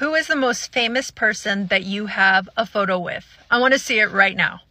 Who is the most famous person that you have a photo with? I want to see it right now.